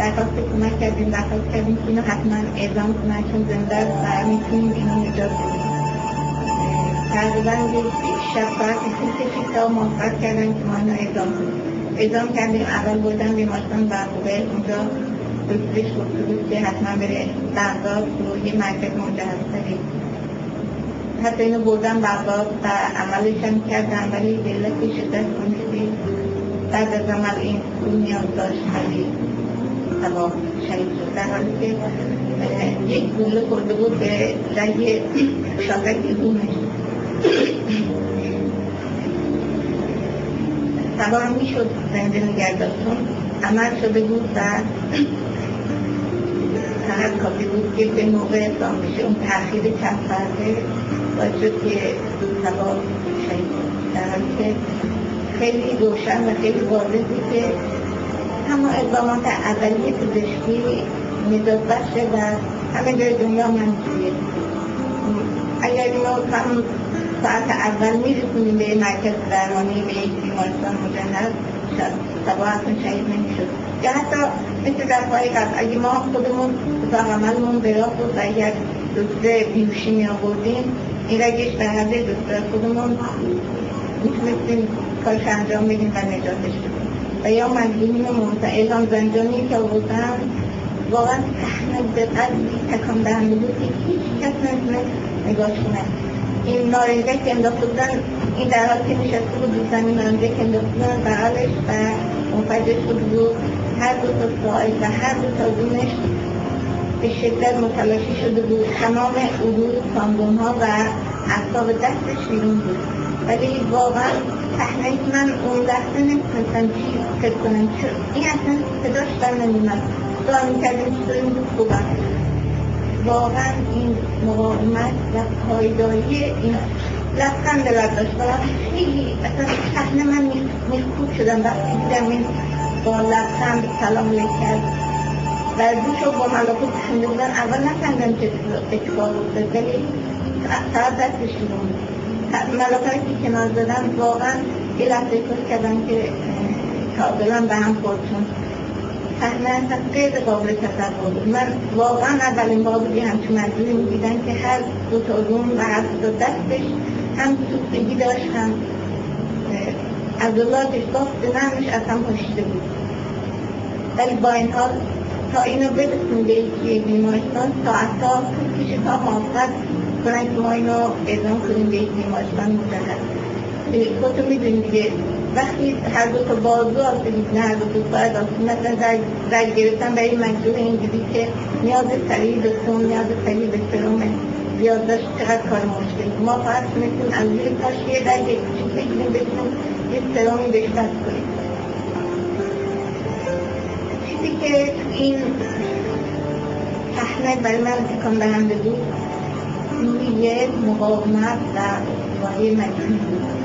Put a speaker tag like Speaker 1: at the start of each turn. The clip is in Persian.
Speaker 1: درخواست کمک کردیم درخواست کردیم که اینو حتما اعدام کنن چون زنده و می‌تونیم اینو نجات بدیم. تقریبا یک شب ساعت طول تا موفق کردن که ما اینو اعدام کنیم. اعدام کردیم اول بردن بیمارستان برقوبه اونجا دکترش گفته بود که حتما بره بغداد و یه مرکز مجهز داریم حتی اینو بردن بغداد و عملش هم کردن ولی علت شدت کنیدی بعد از عمل این نیاز داشت. خیلی شهید شد در حالی که یک گوله خورده بود به رگ شاقک بومش سوار می‌شد زنده نگرداشتون عمل شده بود و فقط کافی بود که به موقع اعلام بشه اون تاخیر چند ساعته باعث شد که سوار شهید در حالی که خیلی روشن و خیلی واضح بود که همه اقدامات اولیه پزشکی نجات بخشه و همه جای دنیا منجوریه اگر ما هم ساعت اول میرسونیم به مرکز درمانی به یک بیمارستان شاید سبا اصلا شهید نمی‌شد. یا حتی مثل دفعه قبل اگه ما خودمون عملمون به راه بود و اگر دکتر بیوشی می آوردیم این رگش در حد دکتر خودمون می‌تونستیم کارش انجام بدیم و نجاتش بدیم. و یا مدیونین اعلام زنجانی که آوردن واقعا صحنه دقت تکان دهنده بود که هیچ کس نمی‌تونست نگاه کنه این نارنجه که انداخته بودن این در حال که نشسته بود دو زمین نارنجه که انداخته بودن بغلش و منفجر شده بود هر دو تا ساعت و هر دو تا زونش به شدت متلاشی شده بود تمام عروض ساندون ها و اعصاب دستش بیرون بود ولی واقعا صحنه من اون لحظه نمی‌تونستم چی فکر کنم این اصلا صداش در نمیمد چطور این بود خوبم واقعا این مقاومت و پایداری این لبخند رد داشت و خیلی اصلا صحنه من میخکوب شدم. وقتی دیدم این با لبخند سلام کرد. و دوشو با ملاکو پشونده بودن اول نفهمیدم چه اتفاق افتاد ولی فقط دستش بود ملاکه که کنار زدن واقعا یه لحظه احساس کردم که کاملا به هم خورد. صحنه اصلا غیر قابل تصور بود. من واقعا اولین بار بودی همچون مجبوری می‌دیدن که هر دو تا روم و هر دو دستش هم سوختگی داشت هم عضلاتش بافت نرمش اصلا پاشیده بود. ولی با این حال تا اینو برسیم به یکی بیمارستان ساعتها کشه تا موفق کنن که ما اینو اعلام کنیم به یک بیمارستان مجهز خودتون می‌دونید دیگه وقتی هر دو تا بازو آسیب نه هر دو تا باید آسیب مثلا رگ گرفتن برای مجبور اینجوری که نیاز سریع به خون نیاز سریع به سروم زیاد داشت چقدر کار مشکل ما فقط تونستیم از زیر پاش یه رگ کوچیک بگیریم بتونیم یه سرومی بهش دست کنیم چیزی که این صحنه برای من تکان دهنده بود روی مقاومت و وای مجبوری بود